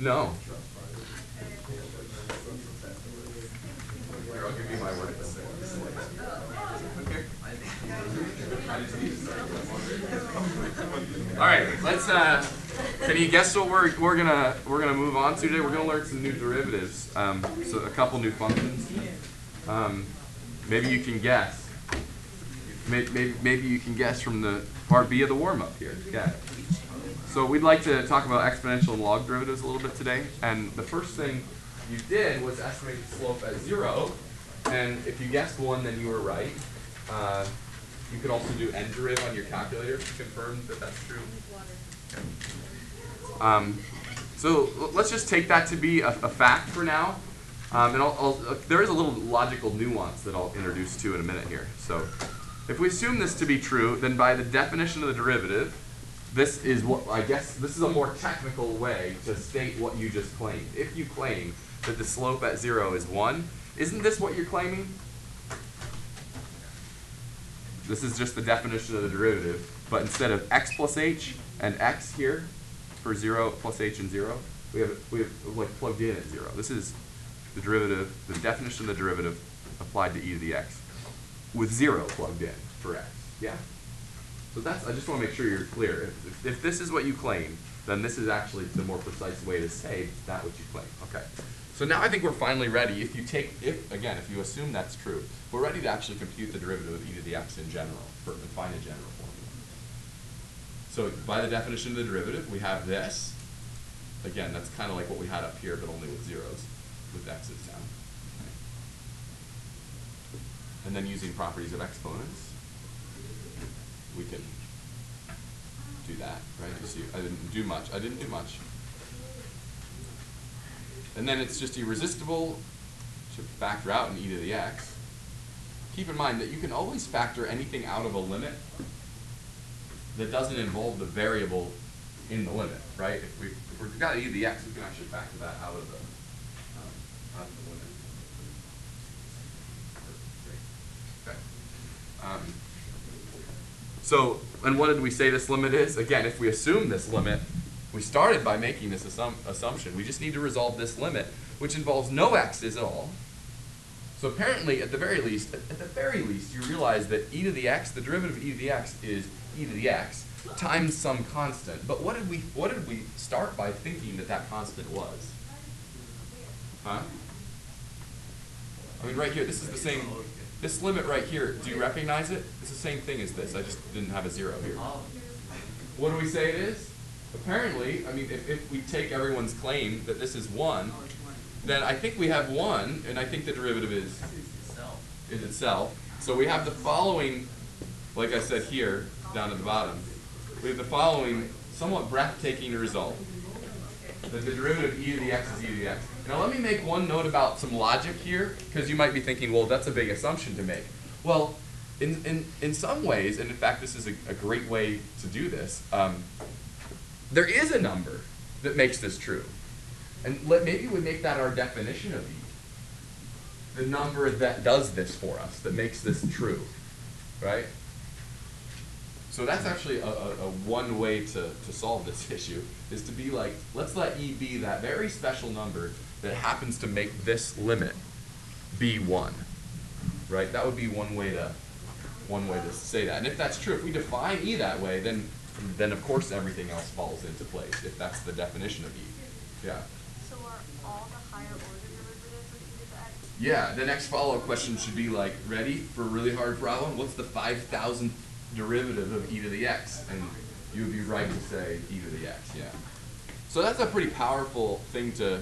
No. Here, I'll give you my word. All right, let's. Uh, can you guess what we're we're gonna we're gonna move on to today? We're gonna learn some new derivatives. Um, so a couple new functions. Um, maybe you can guess. Maybe, maybe maybe you can guess from the part B of the warm up here. Yeah. So we'd like to talk about exponential and log derivatives a little bit today. And the first thing you did was estimate the slope at zero. And if you guessed one, then you were right. Uh, you could also do n deriv on your calculator to confirm that that's true. Um, so let's just take that to be a, a fact for now. Um, and I'll, I'll, uh, there is a little logical nuance that I'll introduce to in a minute here. So if we assume this to be true, then by the definition of the derivative, this is what I guess this is a more technical way to state what you just claimed. If you claim that the slope at zero is one, isn't this what you're claiming? This is just the definition of the derivative, but instead of x plus h and x here for zero plus h and zero, we have we have like plugged in at zero. This is the derivative, the definition of the derivative applied to e to the x with zero plugged in for x. Yeah. So that's, I just want to make sure you're clear. If, if, if this is what you claim, then this is actually the more precise way to say that what you claim. Okay. So now I think we're finally ready. If you take, if again, if you assume that's true, we're ready to actually compute the derivative of e to the x in general, for, and find a general formula. So by the definition of the derivative, we have this. Again, that's kind of like what we had up here, but only with zeros, with x's down. Okay. And then using properties of exponents, we can do that, right? You see, I didn't do much. I didn't do much. And then it's just irresistible to factor out an e to the x. Keep in mind that you can always factor anything out of a limit that doesn't involve the variable in the limit, right? If we if we've got e to the x, we can actually factor that out of the um, out of the limit. Okay. Um, so, and what did we say this limit is? Again, if we assume this limit, we started by making this assum assumption. We just need to resolve this limit, which involves no x's at all. So apparently, at the very least, at, at the very least, you realize that e to the x, the derivative of e to the x is e to the x times some constant. But what did we what did we start by thinking that that constant was? Huh? I mean, right here, this is the same. This limit right here, do you recognize it? It's the same thing as this. I just didn't have a zero here. What do we say it is? Apparently, I mean, if, if we take everyone's claim that this is 1, then I think we have 1, and I think the derivative is, is itself. So we have the following, like I said here, down at the bottom. We have the following somewhat breathtaking result. That the derivative of e to the x is e to the x. Now let me make one note about some logic here, because you might be thinking, well, that's a big assumption to make. Well, in, in, in some ways, and in fact this is a, a great way to do this, um, there is a number that makes this true. And let, maybe we make that our definition of e. The number that does this for us, that makes this true, right? So that's actually a, a, a one way to, to solve this issue, is to be like, let's let e be that very special number that happens to make this limit be 1, right? That would be one way to, one way to say that. And if that's true, if we define e that way, then, then of course everything else falls into place, if that's the definition of e. Yeah. So are all the higher order derivatives of e to the x? Yeah, the next follow-up question should be like, ready for a really hard problem? What's the 5,000th derivative of e to the x? And you would be right to say e to the x, yeah. So that's a pretty powerful thing to,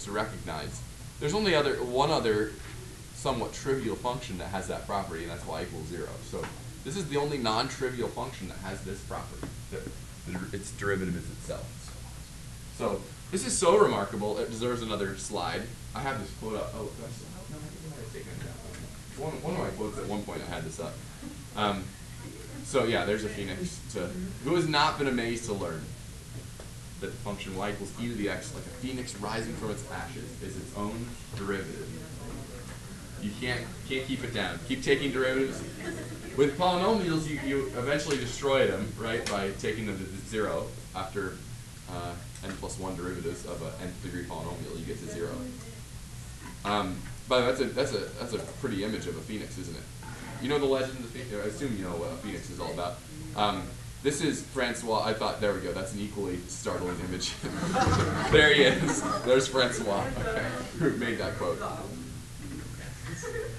to recognize. There's only other one other somewhat trivial function that has that property, and that's y equals zero. So this is the only non-trivial function that has this property, that its derivative is itself. So this is so remarkable, it deserves another slide. I have this quote up. Oh, that's. One, one of my quotes at one point I had this up. Um, so yeah, there's a phoenix to, who has not been amazed to learn that the function y equals e to the x, like a phoenix rising from its ashes, is its own derivative. You can't can't keep it down. Keep taking derivatives. With polynomials, you, you eventually destroy them, right, by taking them to zero after uh, n plus one derivatives of a nth degree polynomial, you get to zero. Um, but that's a that's a that's a pretty image of a phoenix, isn't it? You know the legend of the phoenix. I assume you know what phoenix is all about. Um, this is Francois. I thought there we go. That's an equally startling image. there he is. There's Francois. Okay, who made that quote?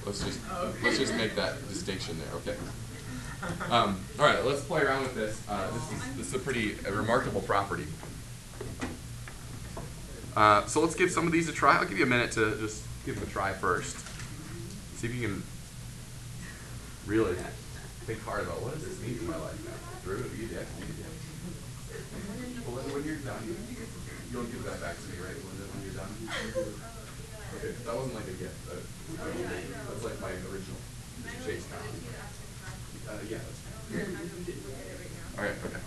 Let's just let's just make that distinction there. Okay. Um, all right, let's play around with this. Uh, this is this is a pretty remarkable property. Uh, so let's give some of these a try. I'll give you a minute to just give them a try first. See if you can really think hard about what does this mean for my life now. To x, e to x. Well, when you're done, you'll give that back to me, right? When, when you're done. Okay, that wasn't like a gift. Uh, that's like my original chase copy. Uh, yeah, that's fine. All right, okay.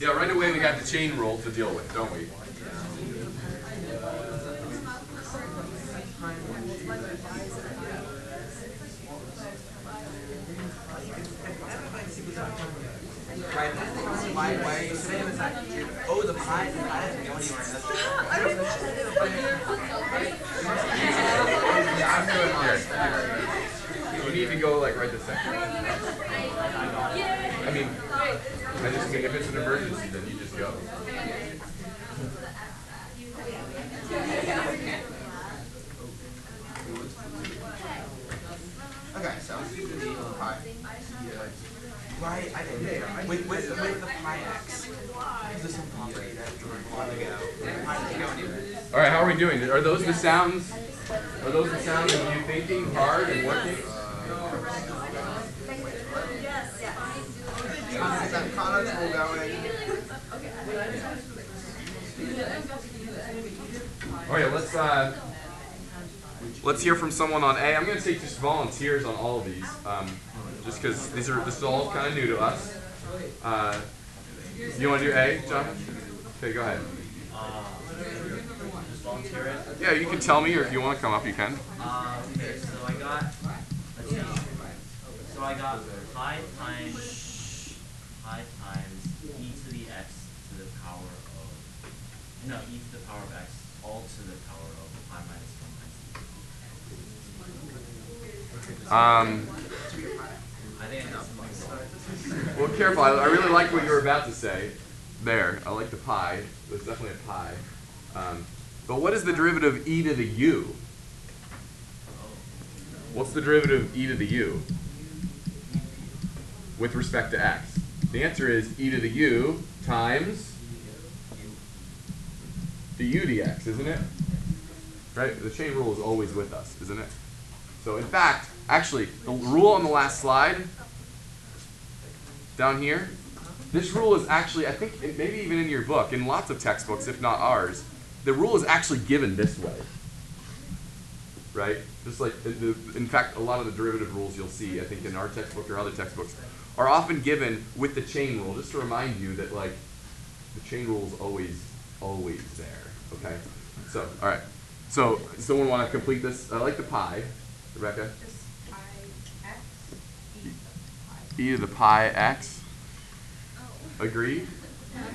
Yeah, right away we have the chain rule to deal with, don't we? Right. Why, why are you saying that? Oh, the pie, the pie doesn't go anywhere. That's You need to go like right this second. I mean, I just mean if it's an emergency, then you just go. Okay, so the pie. Right, I didn't. With, with, with the pi x, is this some property that you want to go? Pi doesn't go anywhere. All right, how are those the sounds? Are those the sounds of you thinking hard and working? All right, let's uh, let's hear from someone on A. I'm going to take just volunteers on all of these, um, just because these are this is all kind of new to us. Uh, you want to do A, John? Okay, go ahead. It. Yeah, you can tell me, or if you want to come up, you can. Uh, okay, so I got, let's see. So I got pi times, pi times e to the x to the power of, no, e to the power of x, all to the power of pi minus one minus Um, I think I well, careful. I, I really like what you were about to say. There, I like the pi. was definitely a pi. Um, but what is the derivative of e to the u? What's the derivative of e to the u with respect to x? The answer is e to the u times du dx, isn't it? Right? The chain rule is always with us, isn't it? So in fact, actually, the rule on the last slide down here, this rule is actually, I think, maybe even in your book, in lots of textbooks, if not ours, the rule is actually given this way. Right? Just like, in fact, a lot of the derivative rules you'll see, I think, in our textbook or other textbooks, are often given with the chain rule, just to remind you that, like, the chain rule is always, always there. Okay? So, all right. So, someone want to complete this? I like the pi. Rebecca? Just pi x, e pi. e to the pi x. Oh. Agree?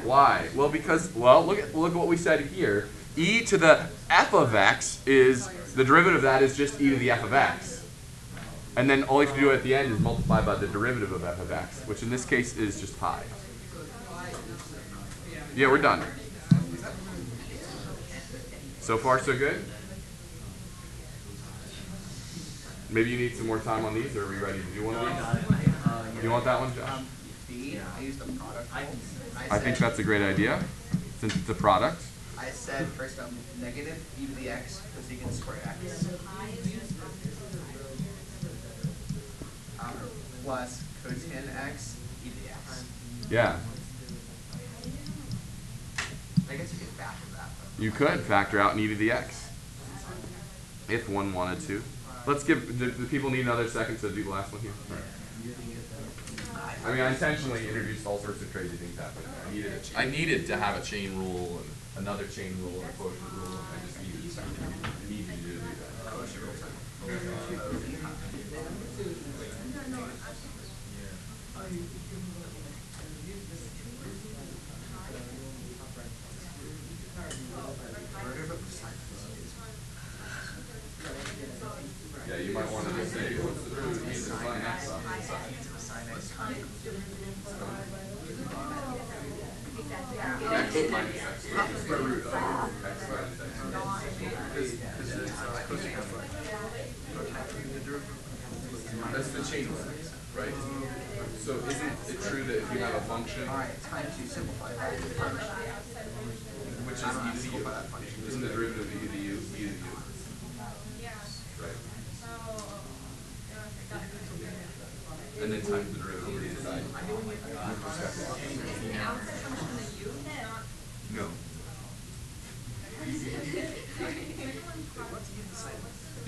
Why? Well, because well, look at look at what we said here. E to the f of x is the derivative of that is just e to the f of x, and then all you have to do at the end is multiply by the derivative of f of x, which in this case is just pi. Yeah, we're done. So far, so good. Maybe you need some more time on these, or are we ready to do one of these? You want that one, Josh? Um, B, I used the product I I think that's a great idea, since it's a product. I said first um, negative e to the x cosecant square x. Um, plus cosecant x e to the x. Yeah, I guess you could factor that, you could factor out e to the x if one wanted to. Let's give. Do, do people need another second to do the last one here? Right. I mean, I intentionally introduced all sorts of crazy things happening. I needed, I needed to have a chain rule and another chain rule and a quotient rule. I just needed you to do that. Yeah, you might want to just say, what's the the sine x on this side? X That's the chain rule, right? So isn't it true that if you have a function, Alright, time to simplify that. which is e to the u, isn't the derivative of e to the u, e to the u? Right? And then times the derivative of the respect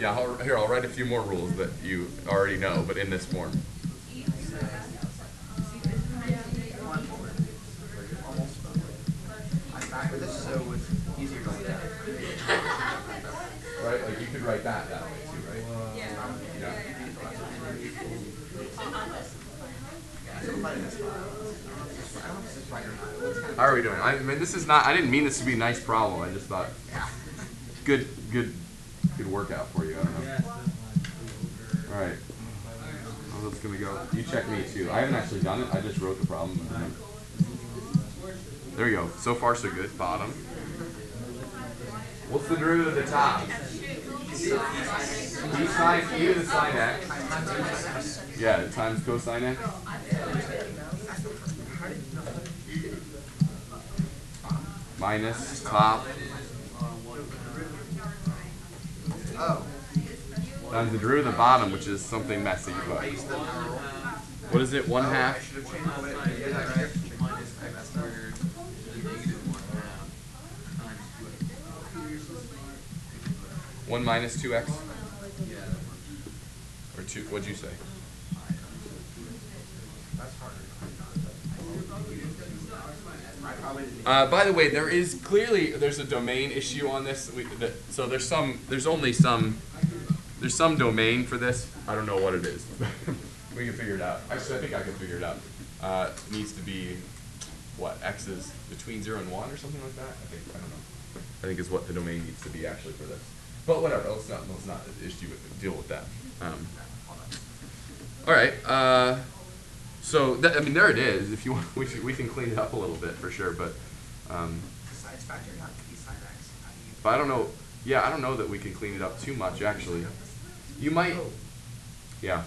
Yeah, I'll, here, I'll write a few more rules that you already know, but in this form. I'm back with this, so it's easier to look at. Right, like you could write that that way too, right? Yeah. Simplify this file. I don't know if this is right or not. Let's kind of- How are we doing? I mean, this is not, I didn't mean this to be a nice problem, I just thought, good, good, good workout for you, I don't know. Alright. How's this gonna go? You check me too. I haven't actually done it, I just wrote the problem. There you go. So far so good. Bottom. What's the derivative of the top? E sine, e to the sine x. Yeah, times cosine x. Minus top Oh, the Drew the bottom, which is something messy, but what is it? One half? one minus two x. Or two, what'd you say? That's harder. I probably didn't. Uh, by the way, there is clearly there's a domain issue on this. We, that, so there's some there's only some there's some domain for this. I don't know what it is. we can figure it out. Actually, I think I can figure it out. Uh, it needs to be what x is between zero and one or something like that. I think I don't know. I think is what the domain needs to be actually for this. But whatever. Let's not let's not issue with, deal with that. Um, all right. Uh, so that, I mean, there it is. If you want, we should, we can clean it up a little bit for sure. But um, Besides factoring out p sine x, how do you? but I don't know. Yeah, I don't know that we can clean it up too much. Actually, you might. Yeah.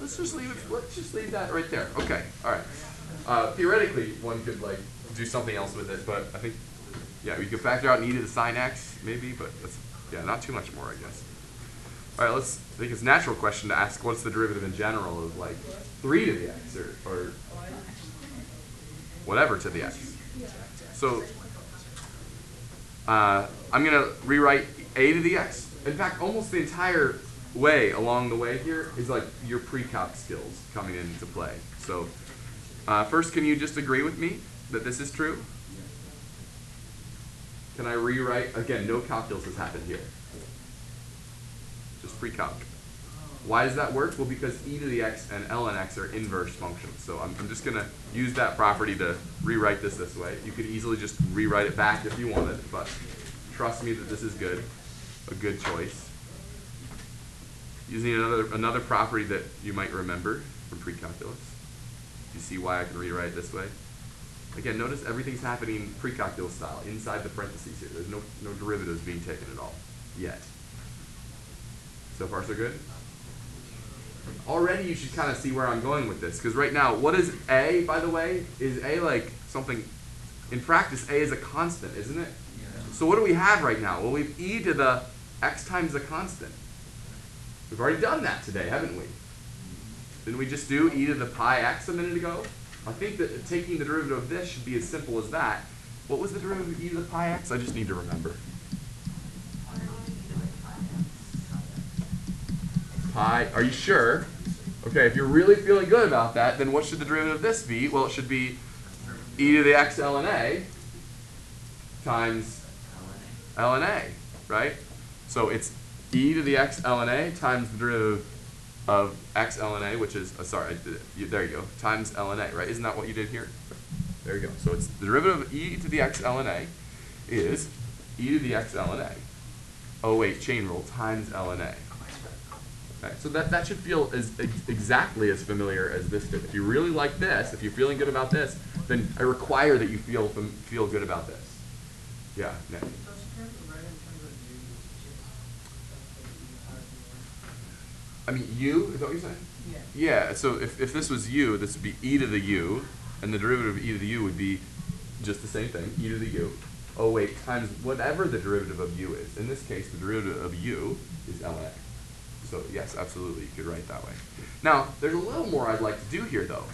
Let's just leave it. Let's just leave that right there. Okay. All right. Uh, theoretically, one could like do something else with it, but I think, yeah, we could factor out to the sine x maybe, but that's yeah, not too much more, I guess. All right, let's. I think it's a natural question to ask what's the derivative in general of like three to the x or or whatever to the x. So uh, I'm gonna rewrite a to the x. In fact, almost the entire way along the way here is like your pre-calc skills coming into play. So uh, first, can you just agree with me that this is true? Can I rewrite again? No calculus has happened here. Just pre-calc. Why does that work? Well, because e to the x and ln x are inverse functions. So I'm, I'm just going to use that property to rewrite this this way. You could easily just rewrite it back if you wanted, but trust me that this is good, a good choice. Using another, another property that you might remember from pre-calculus. You see why I can rewrite it this way? Again, notice everything's happening pre-calculus style, inside the parentheses here. There's no, no derivatives being taken at all, yet. So far, so good? Already you should kind of see where I'm going with this, because right now, what is A, by the way? Is A like something, in practice, A is a constant, isn't it? So what do we have right now? Well, we've e to the x times the constant. We've already done that today, haven't we? Didn't we just do e to the pi x a minute ago? I think that taking the derivative of this should be as simple as that. What was the derivative of e to the pi x? I just need to remember. Pi, are you sure? Okay, if you're really feeling good about that, then what should the derivative of this be? Well, it should be e to the x ln a times ln a, right? So it's e to the x ln a times the derivative of x ln a, which is, uh, sorry. You, there you go, times ln a, right? Isn't that what you did here? There you go. So it's the derivative of e to the x ln a is e to the x ln a. Oh wait, chain rule times ln a. Okay, so that, that should feel as ex- exactly as familiar as this did. If you really like this, if you're feeling good about this, then I require that you feel feel good about this. Yeah, Nick. I mean, u is that what you're saying? Yeah. Yeah. So if, if this was u, this would be e to the u, and the derivative of e to the u would be just the same thing, e to the u. Oh wait, times whatever the derivative of u is. In this case, the derivative of u is ln. So yes, absolutely, you could write that way. Now, there's a little more I'd like to do here, though.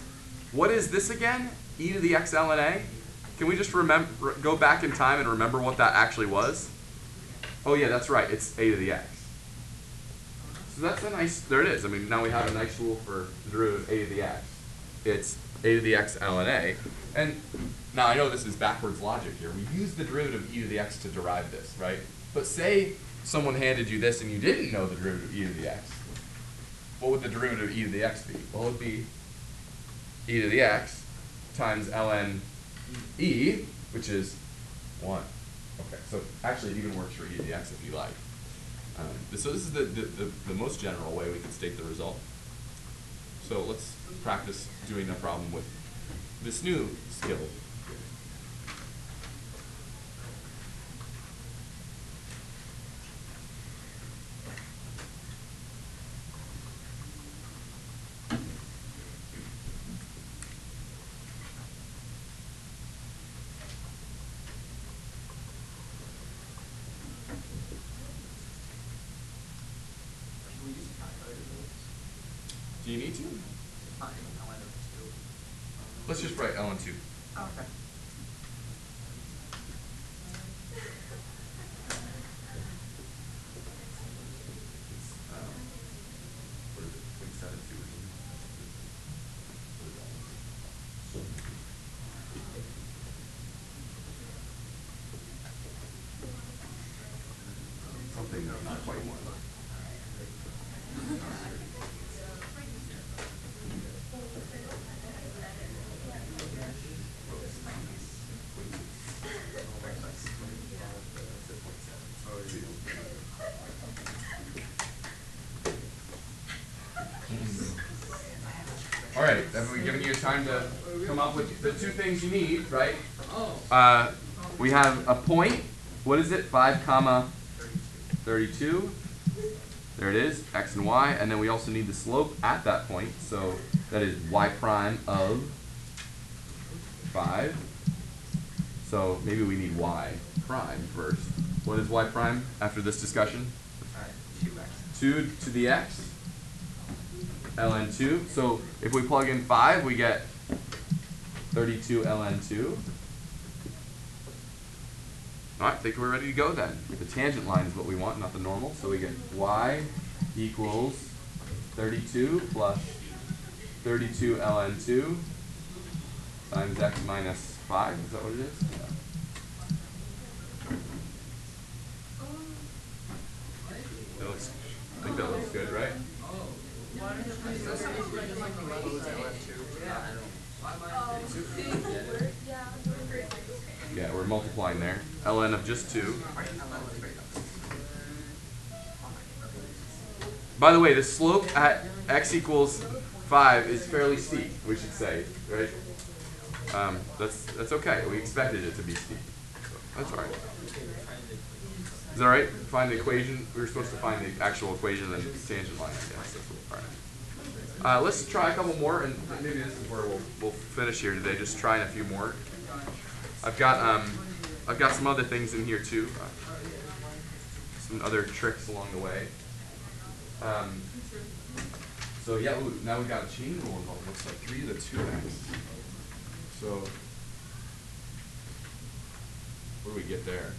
What is this again? e to the x ln a? Can we just remember, go back in time and remember what that actually was? Oh yeah, that's right. It's a to the x. So that's a nice, there it is. I mean, now we have a nice rule for the derivative of a to the x. It's a to the x ln a. And now I know this is backwards logic here. We use the derivative of e to the x to derive this, right? But say someone handed you this and you didn't know the derivative of e to the x. What would the derivative of e to the x be? Well, it would be e to the x times ln e, which is 1. Okay, so actually it even works for e to the x if you like. Um, so this is the, the, the, the most general way we can state the result. So let's practice doing a problem with this new skill. Can we use a calculator for this? Do you need to? Fine, I'll end up two. Let's just write ln 2. Okay. It's, um, what is it, point seven two or something? What is that? Something not quite one. All right, have we given you time to come up with the two things you need, right? Uh, we have a point. What is it? Five comma thirty-two. There it is, x and y, and then we also need the slope at that point. So that is y prime of five. So maybe we need y prime first. What is y prime after this discussion? Alright, two X. 2 to the x ln 2. So if we plug in 5, we get 32 ln 2. Alright, I think we're ready to go then. The tangent line is what we want, not the normal. So we get y equals 32 plus 32 ln 2 times x minus 5. Is that what it is? Yeah. That looks, I think that looks good, right? Yeah, we're multiplying there. ln of just 2. By the way, the slope at x equals 5 is fairly steep, we should say, right? Um, that's, that's okay. We expected it to be steep. That's alright. Is that right? Find the equation. We were supposed to find the actual equation and the tangent line, I guess. That's what, all right. Uh, let's try a couple more, and maybe this is where we'll, we'll finish here today. Just trying a few more. I've got um, I've got some other things in here too. Uh, some other tricks along the way. Um, so yeah, ooh, now we've got a chain rule involved. Looks like three to the two x. So what do we get there?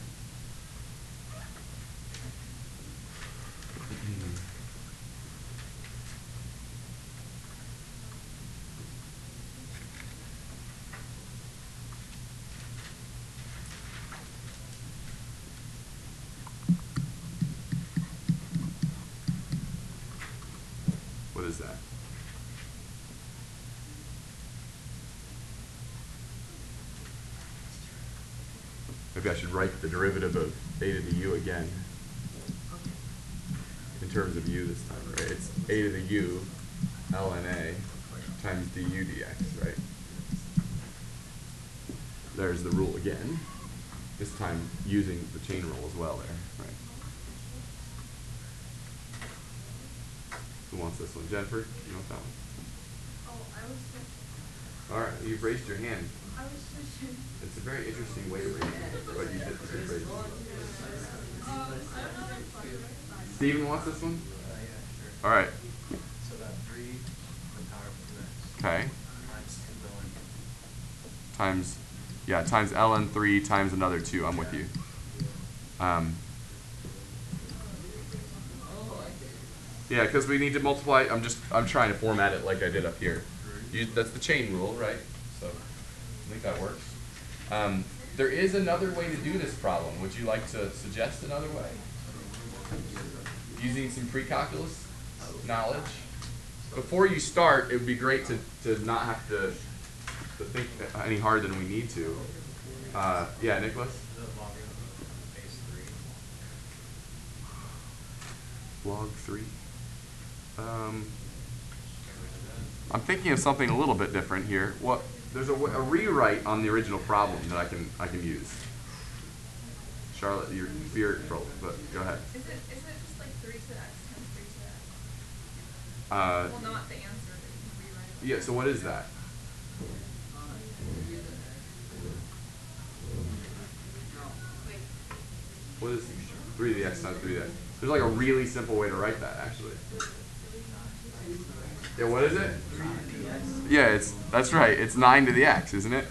Maybe I should write the derivative of a to the u again. In terms of u this time, right? It's a to the u ln a times du dx, right? There's the rule again. This time using the chain rule as well there, right? Who wants this one? Jennifer, you want that one? Oh, I was All right, you've raised your hand. I was just. It's a very interesting way to raise it, but you did it. Steven wants this one? All right, So that three, the power of two x okay. times two ln. Times, yeah, times ln three times another two. I'm with you. Um, yeah, because we need to multiply. I'm just I'm trying to format it like I did up here. You, that's the chain rule, right? So I think that works. Um, there is another way to do this problem. Would you like to suggest another way? Using some pre-calculus knowledge. Before you start, it would be great to, to not have to, to think any harder than we need to. Uh, yeah, Nicholas? Log three. Um, I'm thinking of something a little bit different here. What? There's a rewrite on the original problem that I can I can use. Charlotte, you're fear trouble, but go ahead. Is it, is it just like three to x times three to x? Uh, Well, not the answer, but you can rewrite it. yeah. So what is that? What is three to the x times three to the x? There's like a really simple way to write that actually. Yeah. What is it? Yeah, it's that's right. It's nine to the x, isn't it?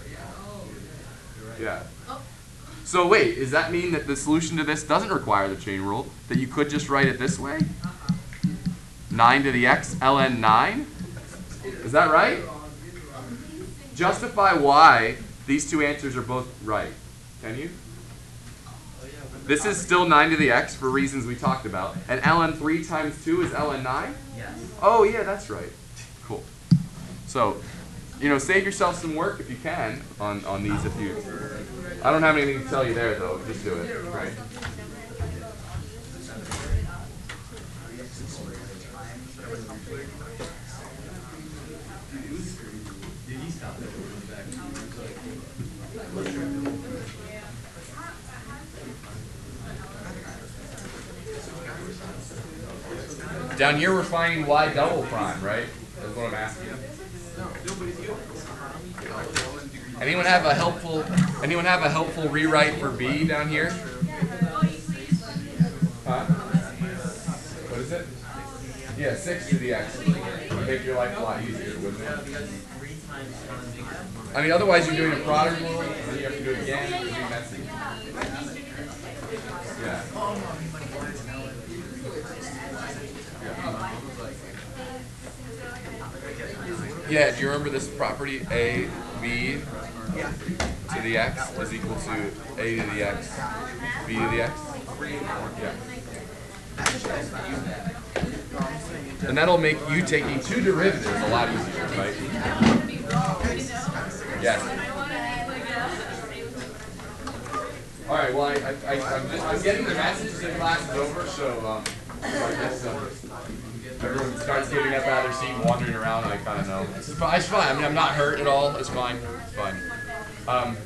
Yeah. So wait, does that mean that the solution to this doesn't require the chain rule? That you could just write it this way? 9 to the x ln 9? Is that right? Justify why these two answers are both right. Can you? This is still 9 to the x for reasons we talked about. And ln 3 times 2 is ln 9? Yes. Oh, yeah, that's right. Cool. So, you know, save yourself some work if you can on, on these if you. I don't have anything to tell you there, though. Just do it. Right. Down here, we're finding y double prime, right? That's what I'm asking. Anyone have a helpful? Anyone have a helpful rewrite for b down here? Huh? What is it? Yeah, six to the x. Would make your life a lot easier, wouldn't it? I mean, otherwise you're doing a product rule, and then you have to do it again. It'd be messy. Yeah. Yeah, do you remember this property A, B to the x is equal to A to the x, B to the x? Yeah. And that'll make you taking two derivatives a lot easier, right? Yes. All right. Well, I, I, I I'm, just, I'm getting the message that class is over, so um, I guess um, everyone starts giving up out of their seat, and wandering around. I kind of know. It's fine. It's fine. I mean, I'm not hurt at all. It's fine. It's fine. Um,